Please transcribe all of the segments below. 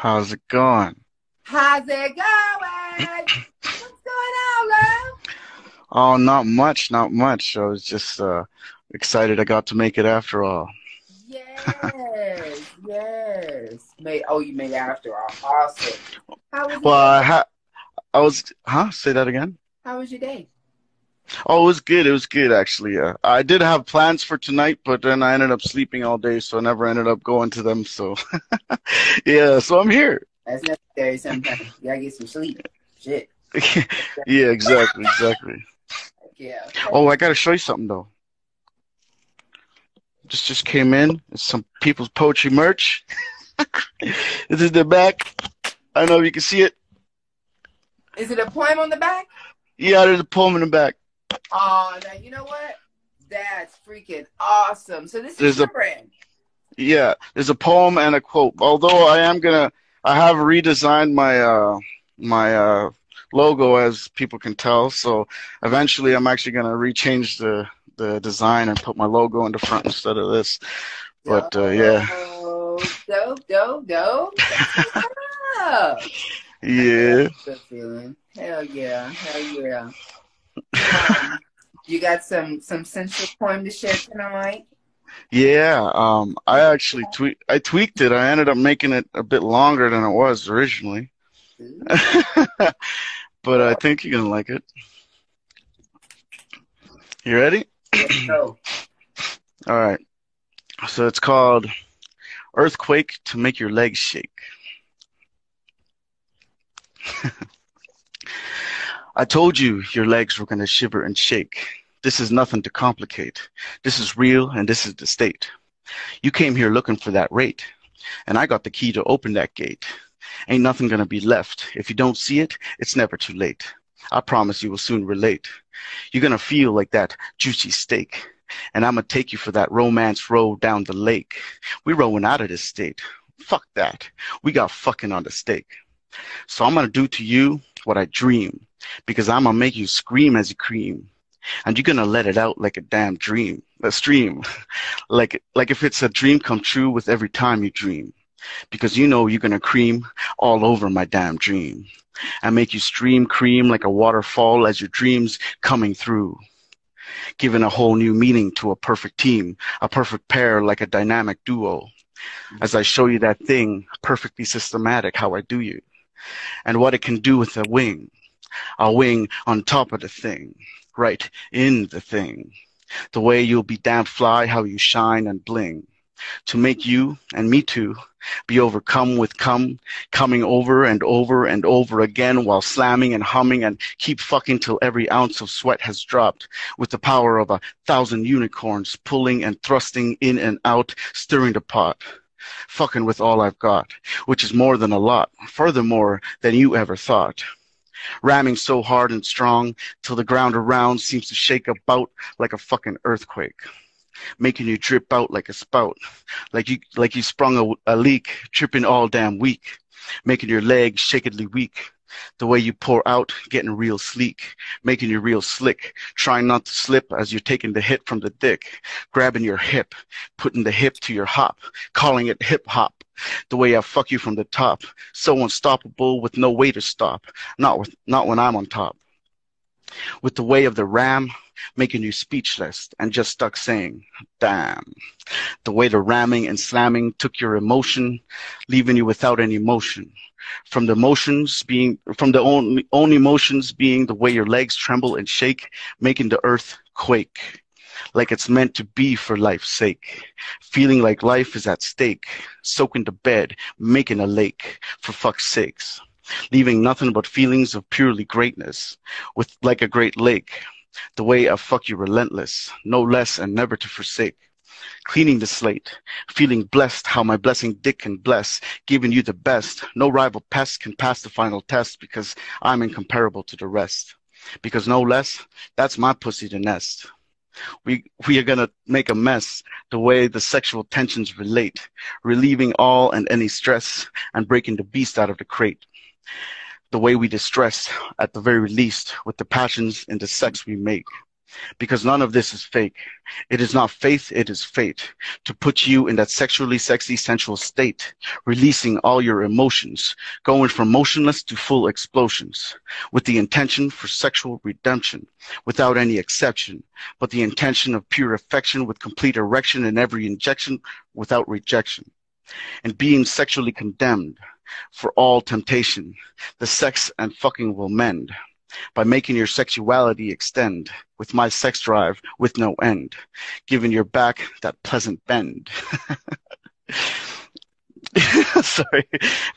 How's it going? How's it going? What's going on, love? Oh, not much, not much. I was just uh, excited I got to make it after all. Yes, yes. Made, oh, you made after all. Awesome. How was your Well, I, ha- I was, huh? Say that again? How was your day? Oh, it was good. It was good, actually. Uh, I did have plans for tonight, but then I ended up sleeping all day, so I never ended up going to them. So, yeah, so I'm here. That's necessary sometimes. You gotta get some sleep. Shit. Yeah, exactly, exactly. Yeah. Oh, I gotta show you something though. Just just came in. It's some people's poetry merch. this is the back. I don't know if you can see it. Is it a poem on the back? Yeah, there's a poem in the back. Oh, now you know what? That's freaking awesome. So this is There's your a- brand. Yeah, there's a poem and a quote. Although I am gonna, I have redesigned my uh my uh logo as people can tell. So eventually, I'm actually gonna rechange the the design and put my logo in the front instead of this. But uh, yeah, Oh, dope, dope, dope. That's what's up. yeah. Hell yeah. Hell yeah. Um, you got some some sensual poem to share tonight? Yeah, um, I actually tweak I tweaked it. I ended up making it a bit longer than it was originally. But I think you're gonna like it. You ready? Let's go. All right. So it's called Earthquake to Make Your Legs Shake. I told you your legs were gonna shiver and shake. This is nothing to complicate. This is real and this is the state. You came here looking for that rate, and I got the key to open that gate. Ain't nothing gonna be left. If you don't see it, it's never too late. I promise you will soon relate. You're gonna feel like that juicy steak, and I'm gonna take you for that romance road down the lake. We're rowing out of this state. Fuck that. We got fucking on the stake. So I'm gonna do to you what I dream, because I'm gonna make you scream as you cream. And you're gonna let it out like a damn dream, a stream, like like if it's a dream come true with every time you dream, because you know you're gonna cream all over my damn dream, and make you stream cream like a waterfall as your dreams coming through, giving a whole new meaning to a perfect team, a perfect pair like a dynamic duo. As I show you that thing, perfectly systematic how I do you, and what it can do with a wing, a wing on top of the thing right in the thing. The way you'll be damn fly, how you shine and bling. To make you and me too be overcome with come, coming over and over and over again while slamming and humming and keep fucking till every ounce of sweat has dropped with the power of a thousand unicorns pulling and thrusting in and out, stirring the pot. Fucking with all I've got, which is more than a lot, furthermore than you ever thought. Ramming so hard and strong till the ground around seems to shake about like a fucking earthquake making you drip out like a spout like you like you sprung a, a leak tripping all damn weak making your legs shakedly weak the way you pour out getting real sleek making you real slick trying not to slip as you're taking the hit from the dick grabbing your hip putting the hip to your hop calling it hip hop the way I fuck you from the top, so unstoppable with no way to stop. Not with, not when I'm on top. With the way of the ram, making you speechless and just stuck saying, damn. The way the ramming and slamming took your emotion, leaving you without any motion. From the motions being, from the own, own emotions being the way your legs tremble and shake, making the earth quake like it's meant to be for life's sake. Feeling like life is at stake, soaking the bed, making a lake, for fuck's sakes. Leaving nothing but feelings of purely greatness, with like a great lake. The way I fuck you relentless, no less and never to forsake. Cleaning the slate, feeling blessed how my blessing dick can bless, giving you the best. No rival pest can pass the final test because I'm incomparable to the rest. Because no less, that's my pussy to nest we we are gonna make a mess the way the sexual tensions relate, relieving all and any stress and breaking the beast out of the crate. The way we distress, at the very least, with the passions and the sex we make. Because none of this is fake. It is not faith, it is fate. To put you in that sexually sexy sensual state, releasing all your emotions, going from motionless to full explosions, with the intention for sexual redemption, without any exception, but the intention of pure affection with complete erection in every injection without rejection. And being sexually condemned for all temptation, the sex and fucking will mend by making your sexuality extend with my sex drive with no end, giving your back that pleasant bend. Sorry,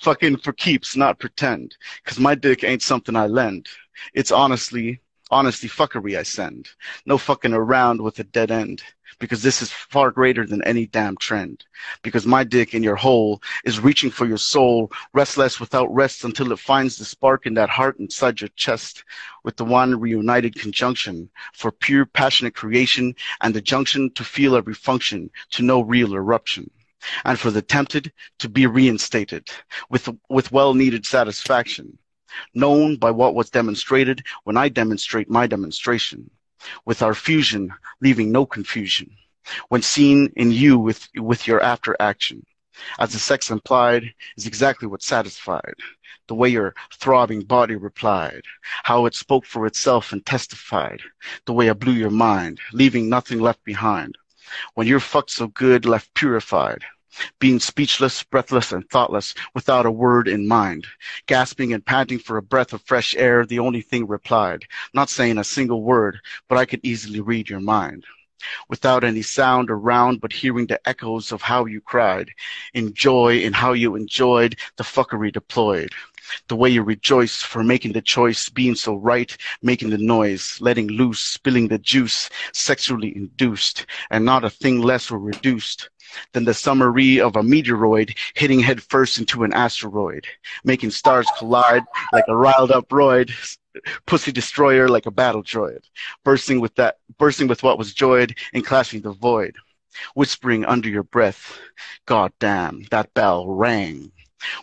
fucking for keeps, not pretend, cause my dick ain't something I lend. It's honestly, honestly fuckery I send. No fucking around with a dead end because this is far greater than any damn trend. Because my dick in your hole is reaching for your soul, restless without rest until it finds the spark in that heart inside your chest with the one reunited conjunction for pure passionate creation and the junction to feel every function to no real eruption and for the tempted to be reinstated with, with well needed satisfaction, known by what was demonstrated when I demonstrate my demonstration with our fusion, leaving no confusion. When seen in you with, with your after action, as the sex implied is exactly what satisfied. The way your throbbing body replied, how it spoke for itself and testified, the way I blew your mind, leaving nothing left behind. When you're fucked so good, left purified, being speechless, breathless, and thoughtless, without a word in mind, gasping and panting for a breath of fresh air, the only thing replied, not saying a single word, but I could easily read your mind. Without any sound around, but hearing the echoes of how you cried, in joy in how you enjoyed the fuckery deployed the way you rejoice for making the choice, being so right, making the noise, letting loose, spilling the juice, sexually induced, and not a thing less or reduced than the summary of a meteoroid hitting headfirst into an asteroid, making stars collide like a riled up roid, pussy destroyer like a battle droid, bursting with that, bursting with what was joyed and clashing the void, whispering under your breath, God damn, that bell rang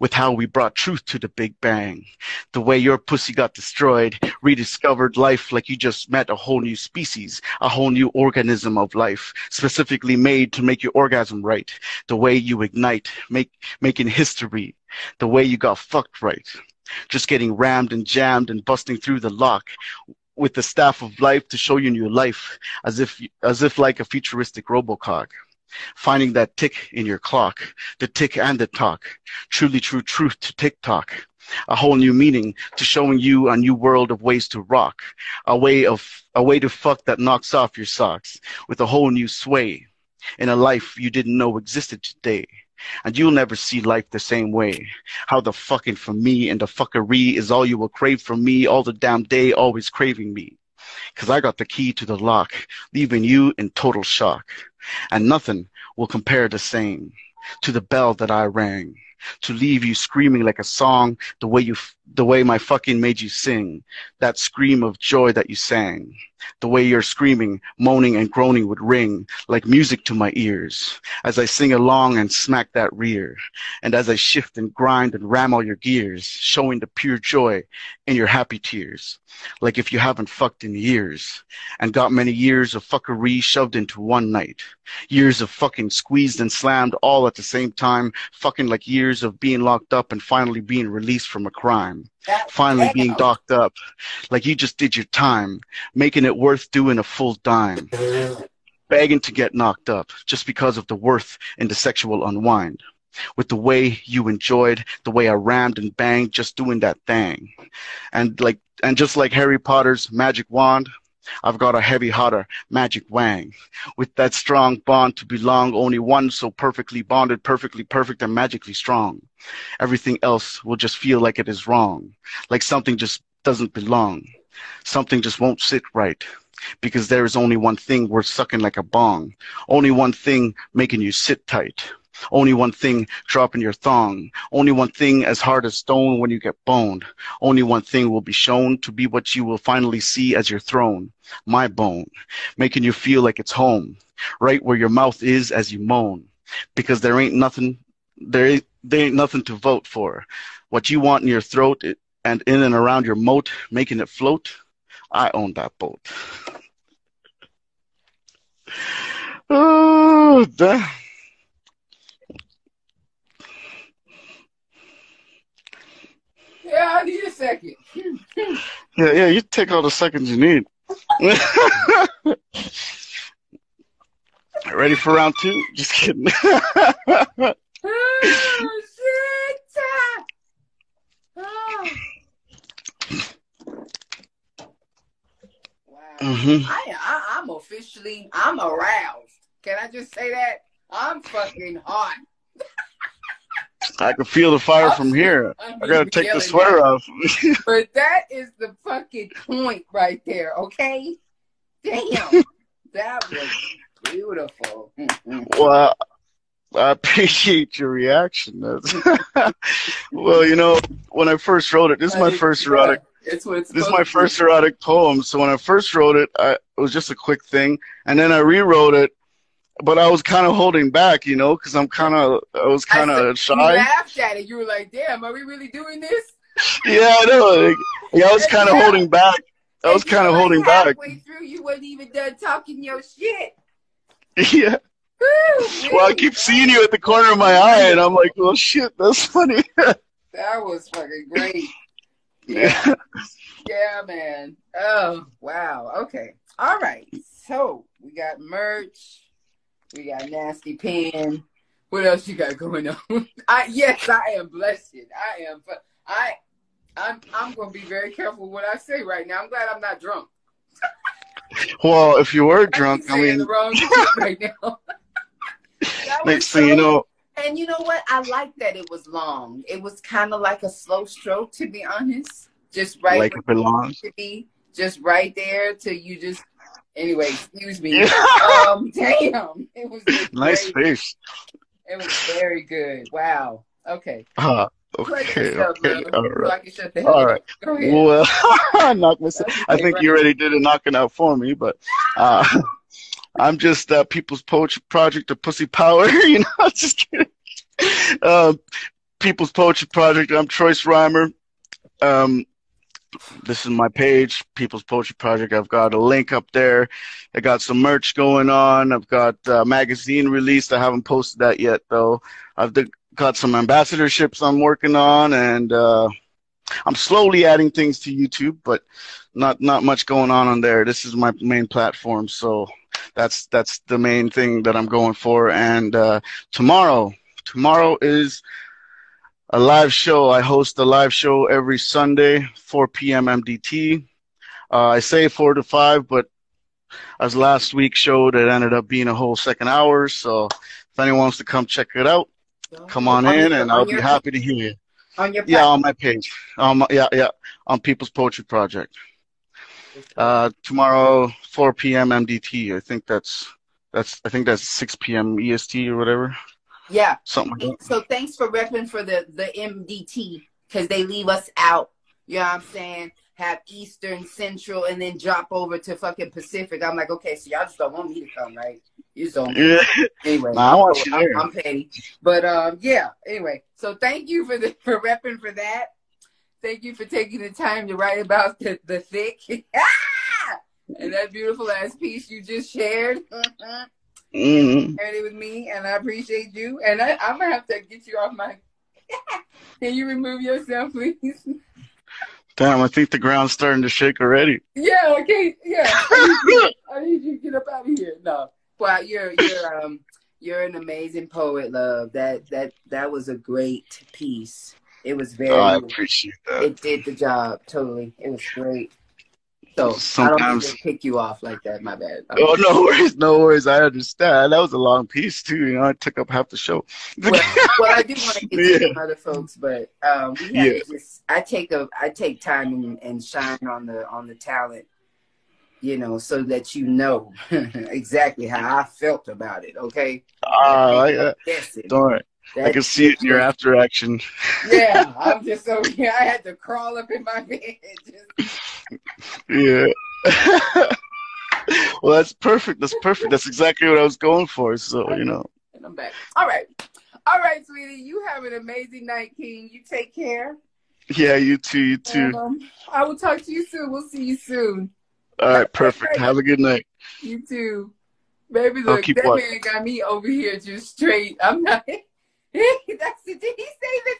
with how we brought truth to the Big Bang. The way your pussy got destroyed, rediscovered life like you just met a whole new species, a whole new organism of life, specifically made to make your orgasm right. The way you ignite, make, making history. The way you got fucked right. Just getting rammed and jammed and busting through the lock with the staff of life to show you new life as if, as if like a futuristic Robocock finding that tick in your clock, the tick and the talk, truly true truth to TikTok, a whole new meaning to showing you a new world of ways to rock, a way of a way to fuck that knocks off your socks with a whole new sway in a life you didn't know existed today. And you'll never see life the same way. How the fucking for me and the fuckery is all you will crave from me all the damn day, always craving me. Cause I got the key to the lock, leaving you in total shock and nothing will compare the same to the bell that I rang to leave you screaming like a song the way you the way my fucking made you sing that scream of joy that you sang the way your screaming moaning and groaning would ring like music to my ears as i sing along and smack that rear. And as i shift and grind and ram all your gears showing the pure joy in your happy tears. Like if you haven't fucked in years and got many years of fuckery shoved into one night. Years of fucking squeezed and slammed all at the same time fucking like years of being locked up and finally being released from a crime finally being docked up like you just did your time, making it worth doing a full dime, begging to get knocked up just because of the worth in the sexual unwind. With the way you enjoyed, the way I rammed and banged, just doing that thing. And like, and just like Harry Potter's magic wand, I've got a heavy hotter magic wang. With that strong bond to belong, only one so perfectly bonded, perfectly perfect and magically strong. Everything else will just feel like it is wrong, like something just doesn't belong. Something just won't sit right. Because there is only one thing worth sucking like a bong. Only one thing making you sit tight. Only one thing dropping your thong. Only one thing as hard as stone when you get boned. Only one thing will be shown to be what you will finally see as your throne. My bone. Making you feel like it's home. Right where your mouth is as you moan. Because there ain't nothing, there, there ain't nothing to vote for. What you want in your throat and in and around your moat, making it float, I own that boat. oh, damn. I need a second. Yeah, yeah, you take all the seconds you need. Ready for round two? Just kidding. oh, shit. Oh. Wow. hmm I, I, I'm officially, I'm aroused. Can I just say that? I'm fucking hot. I can feel the fire from here. I I gotta take the sweater off. But that is the fucking point right there, okay? Damn. that was beautiful. Well, I appreciate your reaction. Well, you know, when I first wrote it, this is my first erotic It's what it's This is my first erotic poem. So when I first wrote it, I, it was just a quick thing, and then I rewrote it, but I was kind of holding back, you know, because I'm kind of I was kind of said- You shy. laughed at it. You were like, damn, are we really doing this? Yeah, I know. Like, yeah, I was kind of holding back. I was kind of holding back. Halfway through, you wasn't even done talking your shit. Yeah. Woo, Well, I keep seeing you at the corner of my eye, and I'm like, well, shit, that's funny. That was fucking great. yeah. Yeah, man. Oh, wow. Okay. All right. So we got merch. We got nasty pen. What else you got going on? I yes, I am blessed. I am. but I I'm I'm gonna be very careful what I say right now. I'm glad I'm not drunk. Well, if you were drunk, keep I mean, the wrong right now. Next thing you know, And you know what? I like that it was long. It was kind of like a slow stroke, to be honest. Just right like it belongs. to be, just right there till you just. Anyway, excuse me. Yeah. Um, damn, it was Nice great. face. It was very good. Wow. Okay. Uh, Play okay, yourself, okay, brother, all so right. I can shut the hell All up. right. Go ahead. Well, knock myself. That's I think right? you already did a knocking out for me, but uh, I'm just uh, People's Poetry Project of Pussy Power. You know, just kidding. Um, People's Poetry Project. I'm Troyce Reimer. Um, this is my page, People's Poetry Project. I've got a link up there. I got some merch going on. I've got a magazine released. I haven't posted that yet, though. I've got some ambassadorships I'm working on, and uh, I'm slowly adding things to YouTube, but not not much going on on there. This is my main platform, so that's that's the main thing that I'm going for. And uh, tomorrow, tomorrow is a live show. I host a live show every Sunday, 4 p.m. MDT. Uh, I say four to five, but as last week's show, it ended up being a whole second hour. So if anyone wants to come check it out, come on in, your- and I'll be happy to hear you. On your Yeah, on my page. Um, yeah, yeah, on People's Poetry Project. Uh, tomorrow, 4 p.m. MDT. I think that's that's I think that's 6 p.m. EST or whatever, yeah. something like. So thanks for repping for the the MDT because they leave us out. You know what I'm saying? Have Eastern, Central, and then drop over to fucking Pacific. I'm like, okay, so y'all just don't want me to come, right? You just don't. Yeah, Anyway, Nah, I want you I'm. I'm petty, but um, yeah. Anyway, so thank you for the for repping for that. Thank you for taking the time to write about the the thick and that beautiful ass piece you just shared. mm shared it with me, and I appreciate you. And I, I'm gonna have to get you off my. Can you remove yourself, please? Damn, I think the ground's starting to shake already. yeah. Okay. Yeah. I need, you, I need you to get up out of here. No. but you're you're um you're an amazing poet, love. That that that was a great piece. It was very. Oh, I appreciate that. it did the job totally. It was great. So I don't Sometimes- to pick you off like that. My bad. Oh, no worries, no worries. I understand. That was a long piece too. You know, it took up half the show. well, well, I do want to get to some other folks, but um, Yeah. just I take a I take time and, and shine on the on the talent, you know, so that you know exactly how I felt about it. Okay. Ah, I, uh, it- don't. I can see it in your after action. Yeah, I'm just so yeah. I had to crawl up in my bed. Just, Yeah. well, that's perfect. That's perfect. That's exactly what I was going for. So, you know. and I'm back. All right, all right, sweetie. You have an amazing night, King. You take care. Yeah, you too. You too. And, um, I will talk to you soon. We'll see you soon. All right, perfect. Have a good night. You too. Baby, look, that watching. man got me over here just straight. I'm not. That's the, did he say that